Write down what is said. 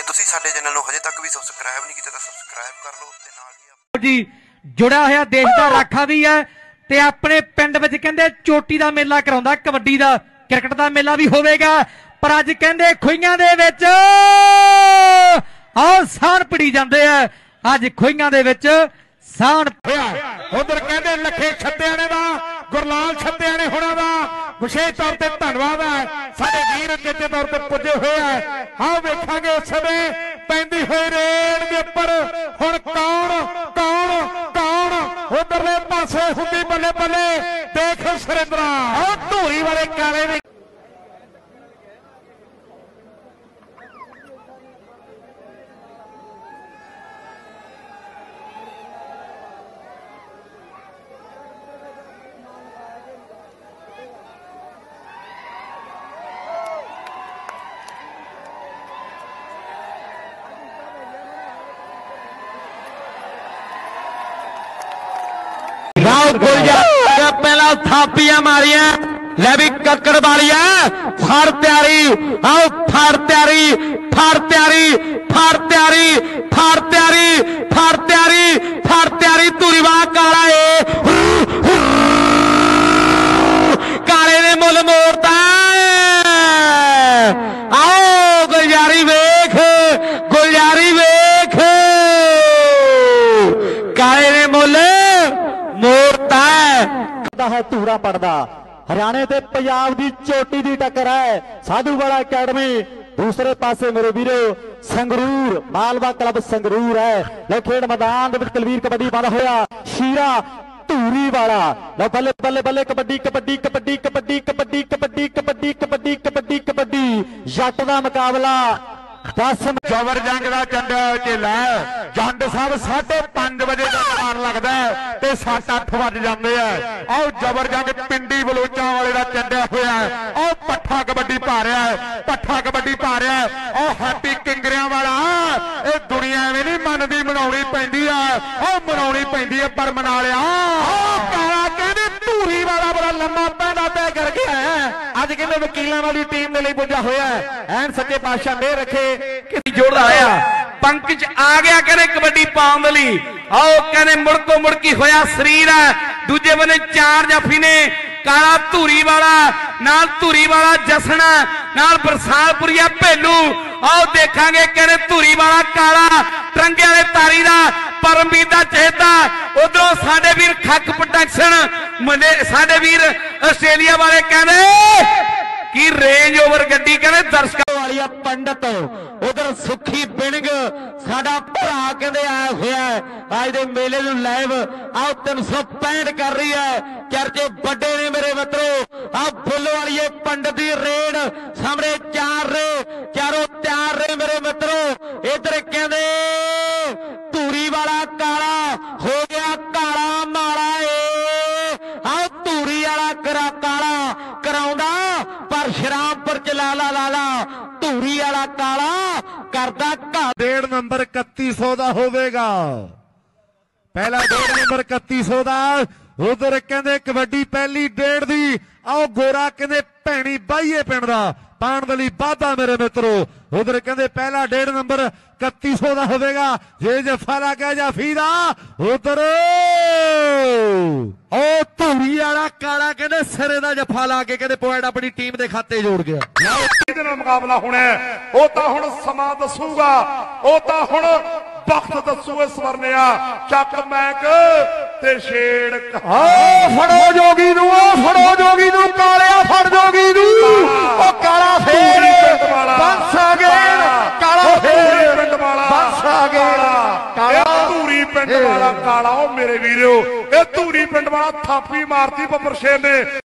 ਜੇ ਤੁਸੀਂ ਸਾਡੇ ਚੈਨਲ ਨੂੰ ਹਜੇ ਤੱਕ ਵੀ ਸਬਸਕ੍ਰਾਈਬ ਨਹੀਂ ਕੀਤਾ ਤਾਂ ਸਬਸਕ੍ਰਾਈਬ ਕਰ ਲਓ ਤੇ ਨਾਲ ਹੀ ਜੀ, ਜੁੜਿਆ ਹੋਇਆ ਦੇਸ਼ ਦਾ ਰਾਖਾ ਵੀ ਹੈ ਤੇ ਆਪਣੇ ਪਿੰਡ ਵਿੱਚ ਕਹਿੰਦੇ ਚੋਟੀ ਦਾ ਮੇਲਾ ਕਰਾਉਂਦਾ, ਕਬੱਡੀ ਦਾ, ਕ੍ਰਿਕਟ ਦਾ ਮੇਲਾ ਵੀ ਹੋਵੇਗਾ। ਪਰ ਅੱਜ ਕਹਿੰਦੇ ਖੁਈਆਂ ਦੇ ਵਿੱਚ ਆਹ ਸਾਣ ਪੜੀ ਜਾਂਦੇ ਆ। ਅੱਜ ਖੁਈਆਂ ਦੇ ਵਿੱਚ ਸਾਣ ਹੋਇਆ ਉਧਰ ਕਹਿੰਦੇ ਲੱਖੇ ਛੱਤਿਆਣੇ ਦਾ, ਗੁਰਲਾਲ ਛੱਤਿਆਣੇ ਹੋਣਾ ਦਾ ਵਿਸ਼ੇਸ਼ ਤੌਰ ਤੇ ਧੰਨਵਾਦ ਹੈ। ਸਾਡੇ ਵੀਰ ਚੇਤੇ ਤੌਰ ਤੇ ਪੁੱਜੇ ਹੋਏ ਆ ਆਓ ਵੇਖਾਂਗੇ ਇਸ ਸਮੇਂ ਪੈਂਦੀ ਹੋਈ ਰੇਡ ਦੇ ਉੱਪਰ। ਹੁਣ ਕੌਣ ਕੌਣ ਕੌਣ ਉਧਰਲੇ ਪਾਸੇ ਹੁੰਦੀ ਬੱਲੇ ਬੱਲੇ ਦੇਖ ਸੁਰਿੰਦਰਾ। ਉਹ ਧੂਰੀ ਵਾਲੇ ਕਾਲੇ ਨੇ ਗੁਲਜਾ ਥਾਪੀਆਂ ਮਾਰੀਆਂ। ਲੈ ਵੀ ਕੱਕੜ ਵਾਲੀਆ, ਫੜ ਤਿਆਰੀ, ਆਓ ਫੜ ਤਿਆਰੀ ਫੜ ਤਿਆਰੀ ਫੜ ਤਿਆਰੀ ਫੜ ਤਿਆਰੀ ਫੜ ਤਿਆਰੀ ਫੜ ਤਿਆਰੀ ਧੂਰੀਵਾਲਾ ਕਾਲਾ ਏ। ਕਾਲੇ ਨੇ ਮੁੱਲ ਮੋੜਤਾ ਆਓ ਗੁਲਜਾਰੀ ਵੇਖ ਗੁਲਜਾਰੀ ਵੇਖ ਕਾਲੇ ਨੇ ਮੁੱਲ ਮੋੜਤਾ ਦਾ ਧੂਰਾ ਪੜਦਾ ਹਰਿਆਣੇ ਤੇ ਪੰਜਾਬ ਦੀ ਚੋਟੀ ਦੀ ਟੱਕਰ ਹੈ ਸਾਧੂਵਾਲਾ ਅਕੈਡਮੀ ਦੂਸਰੇ ਪਾਸੇ ਮੇਰੇ ਵੀਰੋ ਸੰਗਰੂਰ ਮਾਲਵਾ ਕਲੱਬ ਸੰਗਰੂਰ ਹੈ ਲੋ ਖੇਡ ਮੈਦਾਨ ਦੇ ਵਿੱਚ ਕਲਵੀਰ ਕਬੱਡੀ ਬੰਦ ਹੋਇਆ ਸ਼ੀਰਾ ਧੂਰੀ ਵਾਲਾ ਲੋ ਬੱਲੇ ਬੱਲੇ ਬੱਲੇ ਕਬੱਡੀ ਕਬੱਡੀ ਕਬੱਡੀ ਕਬੱਡੀ ਕਬੱਡੀ ਕਬੱਡੀ ਕਬੱਡੀ ਕਬੱਡੀ ਕਬੱਡੀ ਕਬੱਡੀ ਜੱਟ ਦਾ ਮੁਕਾਬਲਾ 10 ਜਬਰ ਜੰਗ ਦਾ ਚੰਡਾ ਝੇਲਾ ਜੰਡ ਸਾਹਿਬ 5:30 ਵਜੇ ਦਾ ਮਾਨ ਲੱਗਦਾ ਤੇ 7-8 ਜਾਂਦੇ ਆ। ਆਹ ਜਬਰ ਜੰਗ ਪਿੰਡੀ ਬਲੋਚਾਂ ਵਾਲੇ ਦਾ ਚੰਡਿਆ ਹੋਇਆ ਹੈ। ਪੱਠਾ ਕਬੱਡੀ ਪਾ ਰਿਹਾ ਪੱਠਾ ਕਬੱਡੀ ਪਾ ਰਿਹਾ ਹੈ ਹੈਪੀ ਕਿੰਗਰਿਆਂ ਵਾਲਾ ਇਹ ਦੁਨੀਆ ਐਵੇਂ ਨਹੀਂ ਮੰਨਦੀ, ਮਨਾਉਣੀ ਪੈਂਦੀ ਆ। ਆਹ ਮਨਾਉਣੀ ਪੈਂਦੀ ਆ ਪਰ ਮਨਾ ਲਿਆ। ਆਹ ਕਾਲਾ ਕਹਿੰਦੇ ਧੂਰੀ ਵਾਲਾ ਬੜਾ ਲੰਮਾ ਅੱਜ ਕਹਿੰਦੇ ਵਕੀਲਾਂ ਵਾਲੀ ਟੀਮ ਦੇ ਲਈ ਪੁੱਜਾ ਹੋਇਆ ਐਨ ਸੱਚੇ ਪਾਤਸ਼ਾਹ ਮਿਹਰ ਰੱਖੇ, ਕਿਸੀ ਜੋੜਦਾ ਆਇਆ। ਪੰਕਜ ਆ ਗਿਆ ਕਹਿੰਦੇ ਕਬੱਡੀ ਪਾਉਣ ਦੇ ਲਈ। ਆਓ ਕਹਿੰਦੇ ਮੁੜਕੋ ਮੁੜਕੀ ਹੋਇਆ? ਸਰੀਰ ਹੈ। ਦੂਜੇ ਬੰਨੇ ਚਾਰ ਜਾਫੀ ਨੇ। ਕਾਲਾ ਧੂਰੀ ਵਾਲਾ, ਨਾਲ ਧੂਰੀ ਵਾਲਾ ਜਸਣ ਨਾਲ ਬਰਸਾਲਪੁਰੀਆ ਭੇਲੂ। ਆਓ ਦੇਖਾਂਗੇ ਕਹਿੰਦੇ ਧੂਰੀ ਵਾਲਾ ਕਾਲਾ ਟਰੰਗੇ ਵਾਲੇ ਤਾਰੀ ਦਾ, ਪਰਮਵੀਰ ਦਾ ਚੇਤਾ ਉਧਰੋਂ ਸਾਡੇ ਵੀਰ ਖੱਕ ਪ੍ਰੋਟੈਕਸ਼ਨ ਮੁੰਡੇ ਸਾਡੇ ਵੀਰ ਆਸਟ੍ਰੇਲੀਆ ਵਾਲੇ ਕਹਿੰਦੇ ਕੀ ਰੇਂਜ ਓਵਰ ਗੱਡੀ ਕਹਿੰਦੇ ਦਰਸ਼ਕਾਂ ਵਾਲੀਆ ਪੰਡਤ, ਉਧਰ ਸੁਖੀ ਬਿਣਗ, ਸਾਡਾ ਭਰਾ ਕਹਿੰਦੇ ਆਇਆ ਹੋਇਆ ਅੱਜ ਦੇ ਮੇਲੇ ਨੂੰ ਲਾਈਵ ਆਹ 365 ਕਰ ਰਹੀ ਹੈ। ਚਰਚੇ ਵੱਡੇ ਨੇ ਮੇਰੇ ਮਿੱਤਰੋ। ਆਹ ਫੁੱਲ ਵਾਲੀਏ ਪੰਡਤ ਦੀ ਰੇਡ, ਸਾਹਮਣੇ ਚਾਰ ਰੇ ਚਾਰੋਂ ਤਿਆਰ ਰੇ ਮੇਰੇ ਮਿੱਤਰੋ। ਇਧਰ ਕਹਿੰਦੇ, ਧੂਰੀ ਵਾਲਾ ਕਾਲਾ ਹੋ ਗਿਆ ਕਾਲਾ ਮਾਲਾ ਏ ਆਹ ਧੂਰੀ ਵਾਲਾ ਕਰਾ ਕਾਲਾ ਕਰਾਉਂਦਾ ਪਰ ਸ਼ਰਾਮਪੁਰ ਚ ਲਾਲਾ ਲਾਲਾ ਧੂਰੀ ਵਾਲਾ ਕਾਲਾ ਕਰਦਾ ਘਾ ਡੇਢ ਨੰਬਰ 3100 ਦਾ ਹੋਵੇਗਾ ਪਹਿਲਾ ਡੇਢ ਨੰਬਰ 3100 ਦਾ ਉਧਰ ਕਹਿੰਦੇ ਕਬੱਡੀ ਪਹਿਲੀ ਡੇਢ ਦੀ ਆਓ ਗੋਰਾ ਕਹਿੰਦੇ ਭੈਣੀ ਬਾਈਏ ਪਿੰਡ ਦਾ ਪਾਣ ਦੇ ਲਈ ਵਾਧਾ ਮੇਰੇ ਮਿੱਤਰੋ ਉਧਰ ਕਹਿੰਦੇ ਪਹਿਲਾ ਡੇਢ ਨੰਬਰ 3100 ਦਾ ਹੋਵੇਗਾ ਜੇ ਜਫਾ ਲੱਗਿਆ ਜਾਫੀ ਦਾ ਉਧਰ ਉਹ ਧੂਰੀ ਵਾਲਾ ਕਾਲਾ ਕਹਿੰਦੇ ਸਿਰੇ ਦਾ ਜਫਾ ਲਾ ਕੇ ਕਹਿੰਦੇ ਪੁਆਇੰਟ ਆਪਣੀ ਟੀਮ ਦੇ ਖਾਤੇ ਜੋੜ ਗਿਆ। ਇਹਦੇ ਨਾਲ ਮੁਕਾਬਲਾ ਹੋਣਾ ਹੈ। ਉਹ ਤਾਂ ਹੁਣ ਸਮਾਂ ਦੱਸੂਗਾ। ਉਹ ਤਾਂ ਹੁਣ ਵਕਤ ਦੱਸੂ ਇਸ ਵਰਨਿਆ ਚੱਕ ਮੈਕ ਤੇ ਛੇੜ ਓ ਫੜੋ ਪਿੰਡ ਵਾਲਾ ਕਾਲਾ ਉਹ ਮੇਰੇ ਵੀਰੋ। ਇਹ ਧੂਰੀ ਪਿੰਡ ਵਾਲਾ ਥਾਪੀ ਮਾਰਤੀ ਬੱਬਰ ਸ਼ੇਰ ਨੇ।